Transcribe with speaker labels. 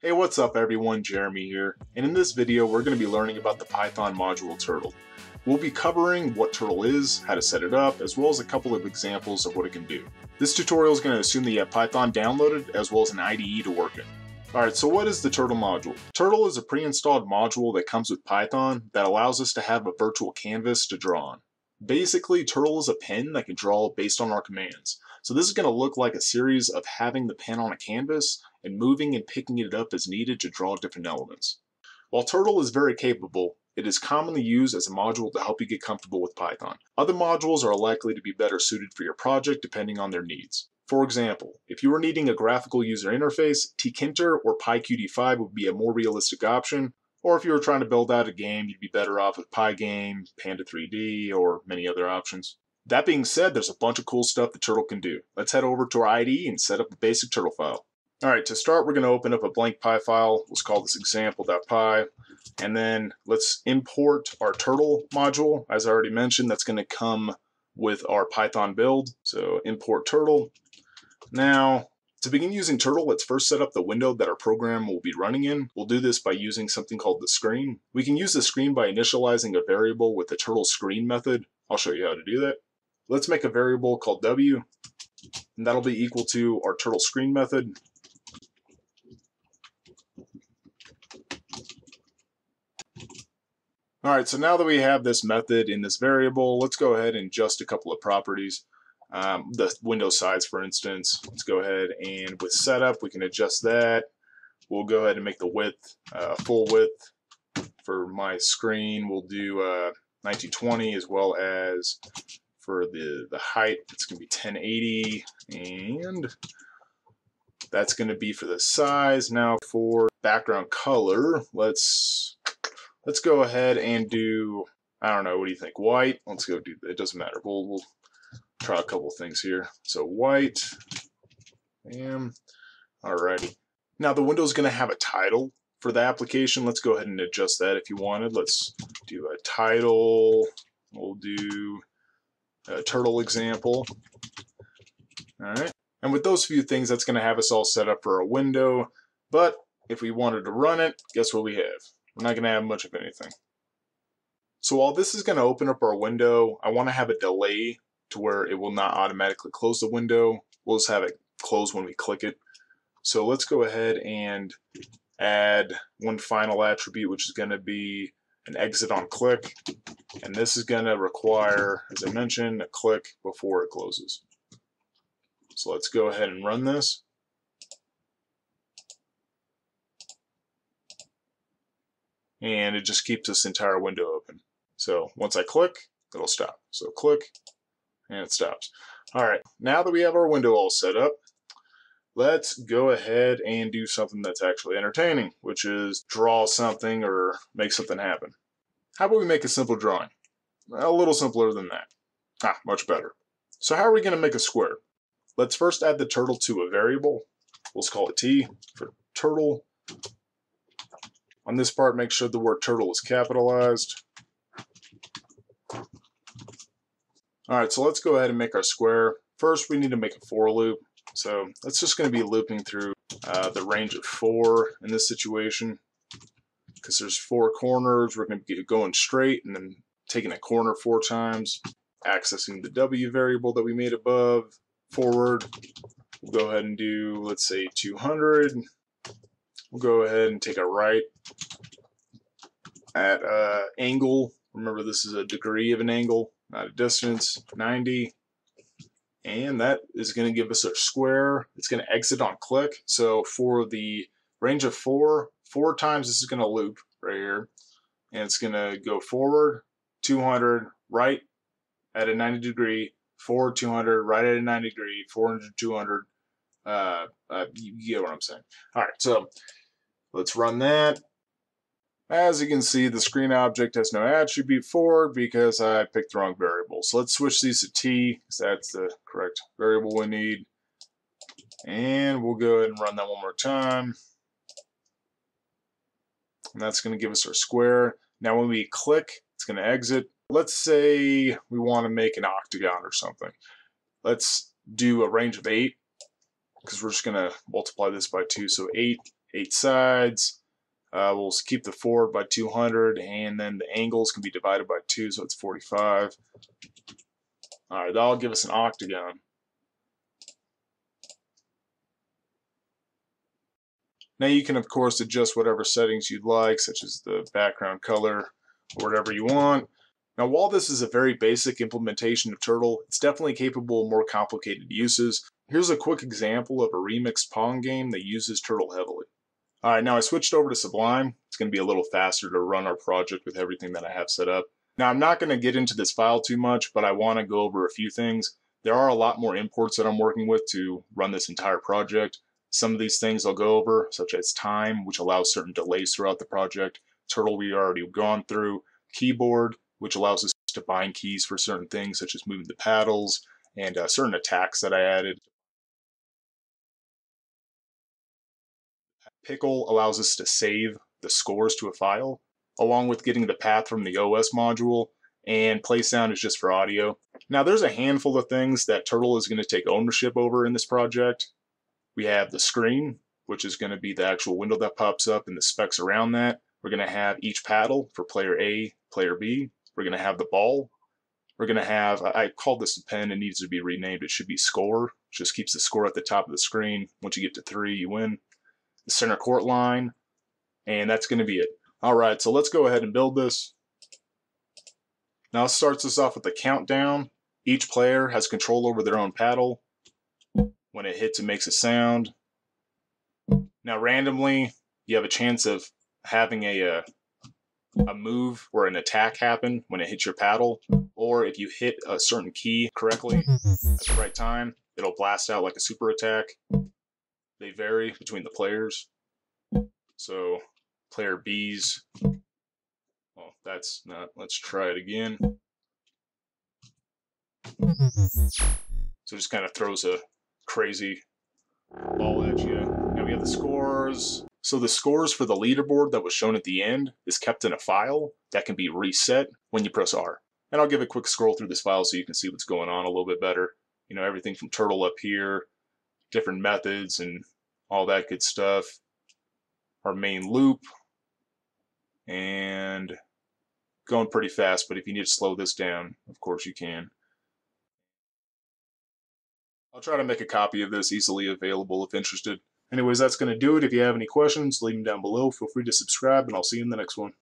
Speaker 1: Hey, what's up everyone, Jeromy here, and in this video we're going to be learning about the Python module Turtle. We'll be covering what Turtle is, how to set it up, as well as a couple of examples of what it can do. This tutorial is going to assume that you have Python downloaded, as well as an IDE to work in. Alright, so what is the Turtle module? Turtle is a pre-installed module that comes with Python that allows us to have a virtual canvas to draw on. Basically, Turtle is a pen that can draw based on our commands. So this is going to look like a series of having the pen on a canvas and moving and picking it up as needed to draw different elements. While Turtle is very capable, it is commonly used as a module to help you get comfortable with Python. Other modules are likely to be better suited for your project depending on their needs. For example, if you were needing a graphical user interface, Tkinter or PyQt5 would be a more realistic option, or if you were trying to build out a game, you'd be better off with Pygame, Panda 3D, or many other options. That being said, there's a bunch of cool stuff the Turtle can do. Let's head over to our IDE and set up a basic Turtle file. Alright, to start we're going to open up a blank Py file. Let's call this example.py. And then let's import our Turtle module. As I already mentioned, that's going to come with our Python build. So import Turtle. Now, to begin using Turtle, let's first set up the window that our program will be running in. We'll do this by using something called the screen. We can use the screen by initializing a variable with the Turtle screen method. I'll show you how to do that. Let's make a variable called w, and that'll be equal to our turtle screen method. All right, so now that we have this method in this variable, let's go ahead and adjust a couple of properties. Um, the window size, for instance. Let's go ahead and with setup, we can adjust that. We'll go ahead and make the width uh, full width. For my screen, we'll do uh, 1920 as well as for the, the height, it's going to be 1080, and that's going to be for the size. Now for background color, let's let's go ahead and do, I don't know, what do you think, white? Let's go do, it doesn't matter. We'll, we'll try a couple things here. So white, bam, alrighty. Now the window is going to have a title for the application. Let's go ahead and adjust that if you wanted. Let's do a title. We'll do a turtle example. All right. And with those few things, that's going to have us all set up for a window. But if we wanted to run it, guess what we have? We're not going to have much of anything. So while this is going to open up our window, I want to have a delay to where it will not automatically close the window. We'll just have it close when we click it. So let's go ahead and add one final attribute, which is going to be an exit on click. And this is going to require, as I mentioned, a click before it closes. So let's go ahead and run this. And it just keeps this entire window open. So once I click, it'll stop. So click, and it stops. All right, now that we have our window all set up, let's go ahead and do something that's actually entertaining, which is draw something or make something happen. How about we make a simple drawing? A little simpler than that. Ah, much better. So how are we going to make a square? Let's first add the turtle to a variable. Let's call it t for turtle. On this part, make sure the word turtle is capitalized. Alright, so let's go ahead and make our square. First, we need to make a for loop. So that's just going to be looping through uh, the range of 4 in this situation. Because there's four corners, we're going to be going straight and then taking a corner four times, accessing the W variable that we made above, forward. We'll go ahead and do, let's say, 200. We'll go ahead and take a right at uh, angle. Remember, this is a degree of an angle, not a distance, 90 and that is going to give us a square. It's going to exit on click. So for the range of four, four times this is going to loop right here, and it's going to go forward 200, right at a 90 degree, forward 200, right at a 90 degree, 400, 200. Uh, uh, you, you get what I'm saying. All right, so let's run that. As you can see, the screen object has no attribute for because I picked the wrong variable. So let's switch these to t, because that's the correct variable we need. And we'll go ahead and run that one more time. And that's going to give us our square. Now when we click, it's going to exit. Let's say we want to make an octagon or something. Let's do a range of 8, because we're just going to multiply this by 2. So 8 eight sides. Uh, we'll keep the 4 by 200, and then the angles can be divided by 2, so it's 45. Alright, that'll give us an octagon. Now you can of course adjust whatever settings you'd like, such as the background color, or whatever you want. Now while this is a very basic implementation of Turtle, it's definitely capable of more complicated uses. Here's a quick example of a remixed Pong game that uses Turtle heavily. Alright, now I switched over to Sublime. It's going to be a little faster to run our project with everything that I have set up. Now I'm not going to get into this file too much, but I want to go over a few things. There are a lot more imports that I'm working with to run this entire project. Some of these things I'll go over, such as time, which allows certain delays throughout the project. Turtle we already gone through. Keyboard, which allows us to bind keys for certain things, such as moving the paddles, and uh, certain attacks that I added. Pickle allows us to save the scores to a file, along with getting the path from the OS module, and play sound is just for audio. Now there's a handful of things that Turtle is going to take ownership over in this project. We have the screen, which is going to be the actual window that pops up and the specs around that. We're going to have each paddle for player A, player B. We're going to have the ball. We're going to have, I called this a pen, it needs to be renamed. It should be score. Just keeps the score at the top of the screen. Once you get to three, you win. The center court line, and that's going to be it. All right, so let's go ahead and build this. Now it starts us off with the countdown. Each player has control over their own paddle. When it hits, it makes a sound. Now randomly, you have a chance of having a, a, uh, a move or an attack happen when it hits your paddle, or if you hit a certain key correctly at the right time, it'll blast out like a super attack. They vary between the players. So player B's, well, that's not, let's try it again. So just kind of throws a crazy ball at you. Now we have the scores. So the scores for the leaderboard that was shown at the end is kept in a file that can be reset when you press R. And I'll give a quick scroll through this file so you can see what's going on a little bit better. You know, everything from turtle up here, different methods and all that good stuff. Our main loop, and going pretty fast, but if you need to slow this down, of course you can. I'll try to make a copy of this easily available if interested. Anyways, that's going to do it. If you have any questions, leave them down below. Feel free to subscribe, and I'll see you in the next one.